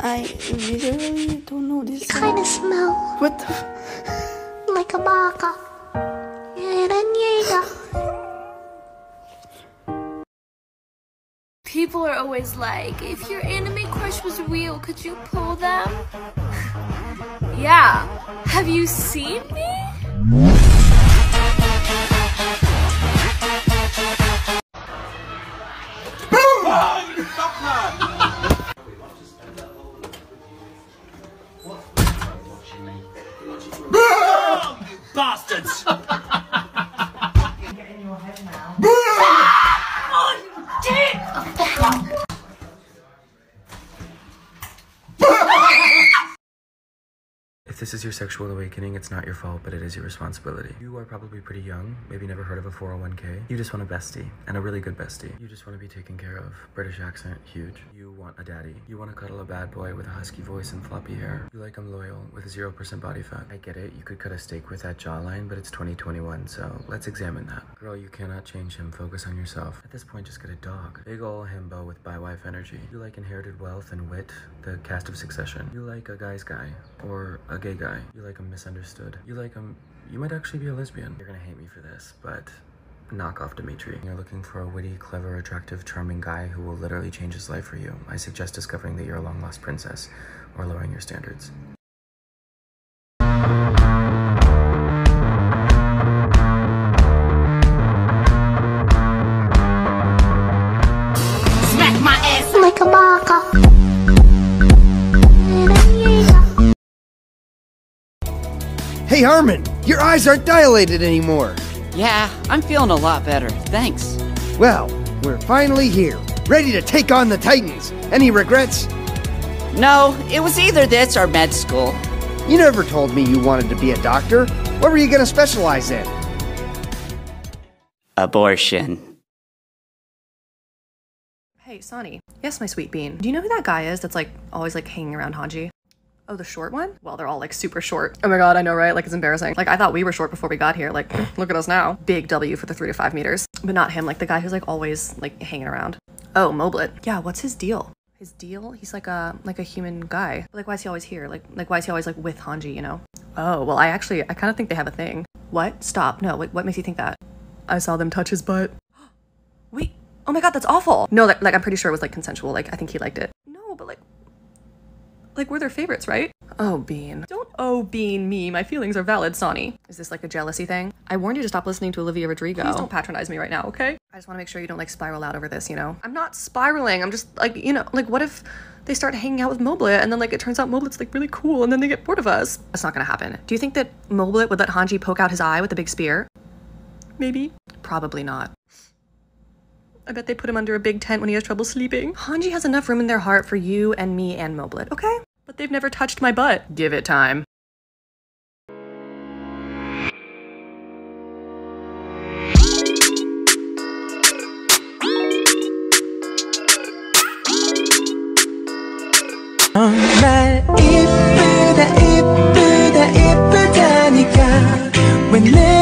I literally don't know this song. Kinda smell What the? F- like a baka. People are always like, if your anime crush was real, could you pull them? yeah. Have you seen me? This is your sexual awakening, it's not your fault, but it is your responsibility. You are probably pretty young, maybe never heard of a 401k. You just want a bestie, and a really good bestie. You just want to be taken care of. British accent, huge. You want a daddy. You want to cuddle a bad boy with a husky voice and floppy hair. You like him loyal, with 0% body fat. I get it, you could cut a steak with that jawline, but it's 2021, so let's examine that. Girl, you cannot change him, focus on yourself. At this point, just get a dog. Big ol' himbo with bi-wife energy. You like inherited wealth and wit, the cast of Succession. You like a guy's guy, or a gay guy. You like him misunderstood. You like him, you might actually be a lesbian. You're gonna hate me for this, but knock off Dimitri. You're looking for a witty, clever, attractive, charming guy who will literally change his life for you. I suggest discovering that you're a long lost princess, or lowering your standards. Hey Harmon, your eyes aren't dilated anymore. Yeah, I'm feeling a lot better. Thanks. Well, we're finally here, ready to take on the Titans. Any regrets? No, it was either this or med school. You never told me you wanted to be a doctor. What were you going to specialize in? Abortion. Hey, Sawney. Yes, my sweet bean. Do you know who that guy is that's like always like hanging around Hanji? Oh, the short one? Well, they're all like super short. Oh my god, I know, right? Like it's embarrassing. Like I thought we were short before we got here. Like, look at us now. Big W for the three to five meters. But not him, like the guy who's like always like hanging around. Oh, Moblit. Yeah, what's his deal? His deal? He's like a like a human guy. Like why is he always here? Like like why is he always like with Hanji, you know? Oh, well I actually I kinda think they have a thing. What? Stop. No, wait, what makes you think that? I saw them touch his butt. Wait. Oh my god, that's awful. No, like, like I'm pretty sure it was like consensual. Like I think he liked it. No, but like like we're their favorites, right? Oh, Bean. Don't oh Bean me. My feelings are valid, Sawney. Is this like a jealousy thing? I warned you to stop listening to Olivia Rodrigo. Please don't patronize me right now, okay? I just want to make sure you don't like spiral out over this, you know? I'm not spiraling. I'm just like, you know, like what if they start hanging out with Moblit and then like it turns out Moblit's like really cool and then they get bored of us? That's not gonna happen. Do you think that Moblit would let Hanji poke out his eye with a big spear? Maybe. Probably not. I bet they put him under a big tent when he has trouble sleeping. Hanji has enough room in their heart for you and me and Moblit, okay? But they've never touched my butt. Give it time. 정말 이쁘다 이쁘다 이쁘다니까 왜 내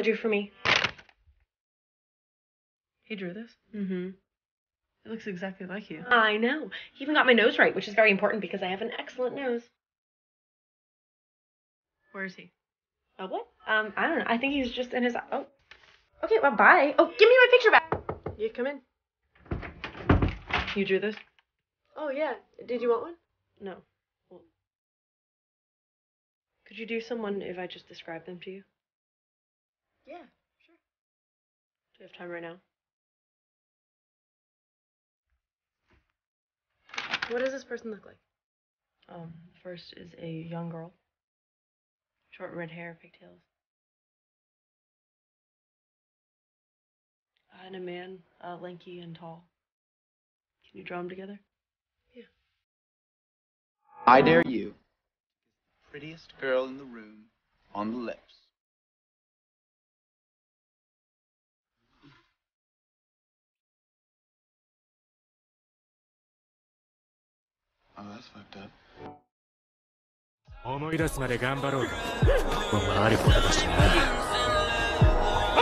What drew for me. He drew this? Mm-hmm. It looks exactly like you. I know. He even got my nose right, which is very important because I have an excellent nose. Where is he? Oh, what? Um, I don't know. I think he's just in his. Oh. Okay, well, bye. Oh, give me my picture back. You come in. You drew this? Oh, yeah. Did you want one? No. Well, could you do someone if I just describe them to you? Yeah, sure. Do you have time right now? What does this person look like? Um, first is a young girl. Short red hair, pigtails. Uh, and a man, uh, lanky and tall. Can you draw them together? Yeah. I dare you. Prettiest girl in the room on the lips. 思い出すまで頑張ろうか。もうあることだしな。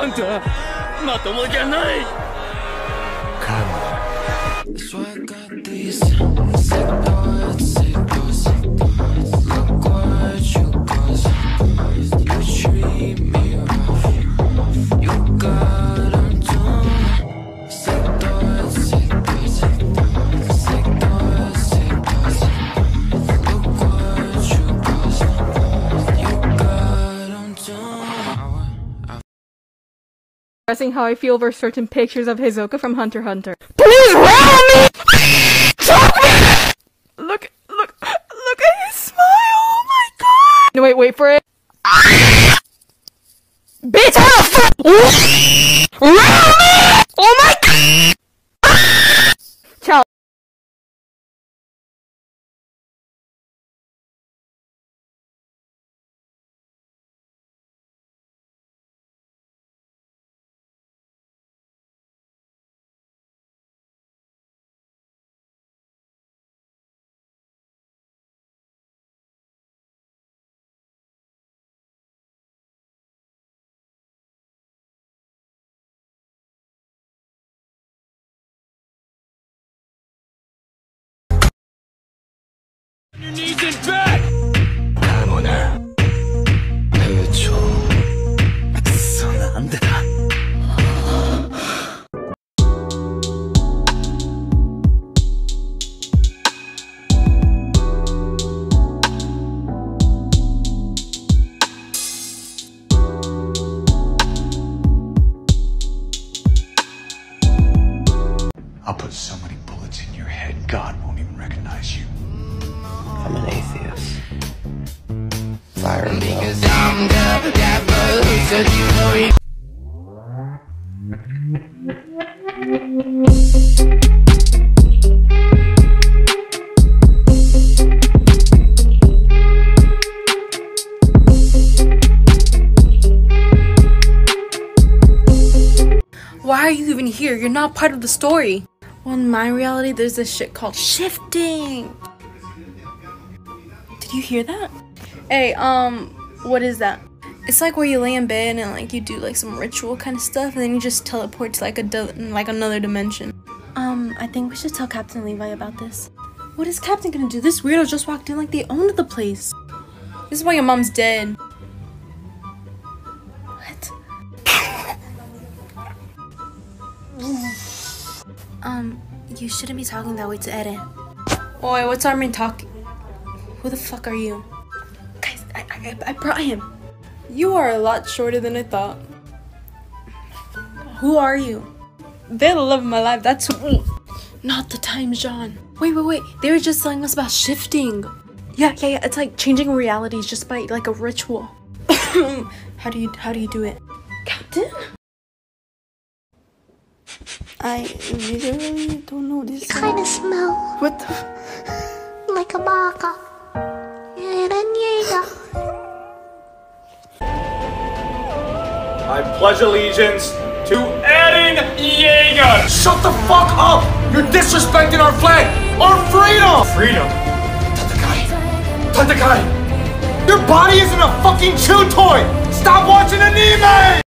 あんたまともじゃない。かも So expressing how I feel over certain pictures of Hisoka from Hunter x Hunter. Please round me! Look, look, look at his smile! Oh my god! No, wait, wait for it. Bitch, how the fuck? I'll put so many bullets in your head, God won't even recognize you. I'm an atheist. Fire me up. Why are you even here? You're not part of the story. Well, in my reality, there's this shit called shifting. Did you hear that? Hey, um, what is that? It's like where you lay in bed and like you do like some ritual kind of stuff, and then you just teleport to like a like another dimension. Um, I think we should tell Captain Levi about this. What is Captain gonna do? This weirdo just walked in like they owned the place. This is why your mom's dead. What? Um, you shouldn't be talking that way to Eren. Oi, what's Armin talking? Who the fuck are you? Guys, I, I, I brought him. You are a lot shorter than I thought. Who are you? They're the love of my life. That's. Not the time, Jean. Wait, wait, wait. They were just telling us about shifting. Yeah, yeah, yeah. It's like changing realities just by like a ritual. how do you how do you do it, Captain? I literally don't know this. Kinda smell. What the? Like a baka. Eren I pledge allegiance to Eren Yeager! Shut the fuck up! You're disrespecting our flag! Our freedom! Freedom? Tatakai! Tatakai! Your body isn't a fucking chew toy! Stop watching anime!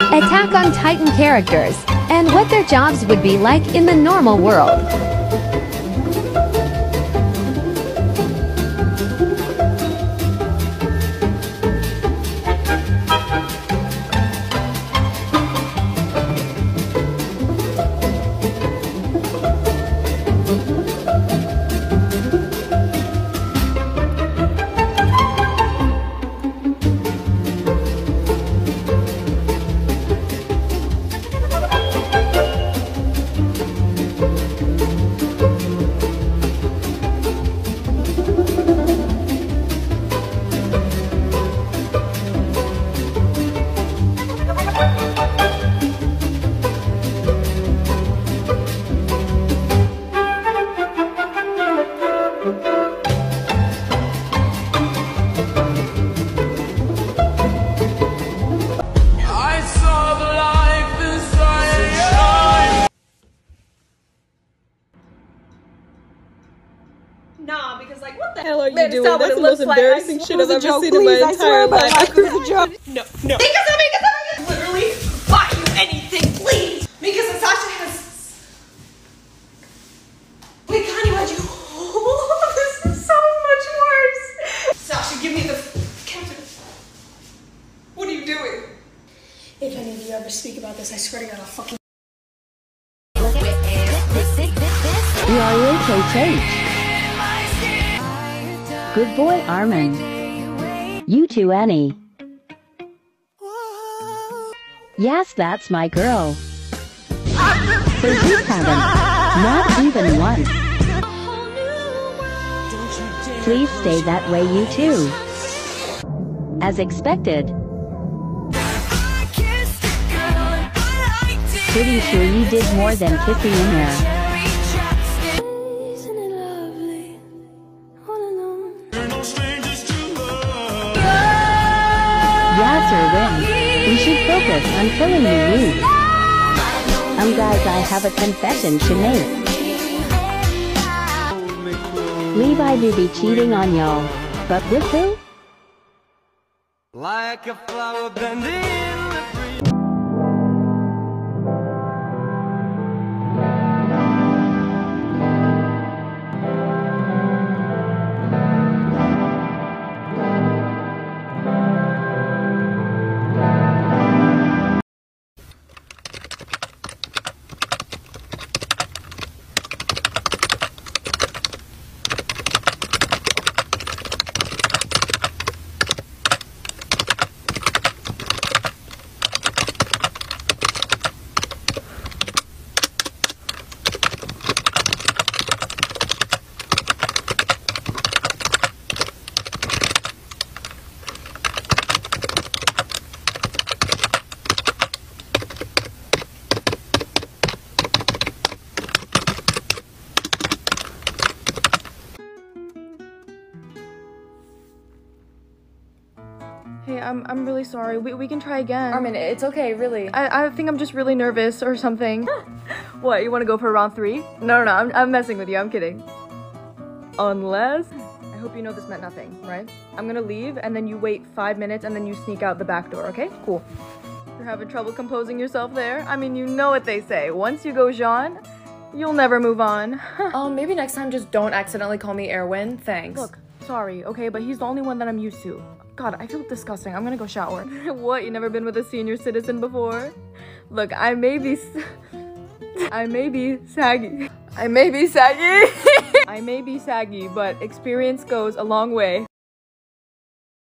Attack on Titan characters, and what their jobs would be like in the normal world. You Man, doing? That's the most like. embarrassing shit I've it was a ever joke. seen in my entire life. life it was a joke. No, no. Because I can literally buy you anything, please. Because Sasha has. Wait, Connie, why'd you? this is so much worse. Sasha, give me the counter. What are you doing? If any of you ever speak about this, I swear to God, I'll fucking. Good boy, Armin. You too, Annie. Yes, that's my girl. So you haven't. Not even once. Please stay that way, you too. As expected. Pretty sure you did more than kissing in there. We should focus on killing the youth. Um, guys, I have a confession to make. Levi do be cheating on y'all. But with who? Like a flower bending Hey, I'm I'm really sorry. We, we can try again. Armin, it's okay, really. I, I think I'm just really nervous or something. what, you want to go for round three? No, no, no, I'm, I'm messing with you. I'm kidding. Unless. I hope you know this meant nothing, right? I'm gonna leave and then you wait five minutes and then you sneak out the back door, okay? Cool. You're having trouble composing yourself there? I mean, you know what they say. Once you go Jean, you'll never move on. um, maybe next time just don't accidentally call me Erwin. Thanks. Look, sorry, okay, but he's the only one that I'm used to. God, I feel disgusting. I'm gonna go shower. what? You never been with a senior citizen before? Look, I may be. I may be saggy. I may be saggy. I may be saggy, but experience goes a long way.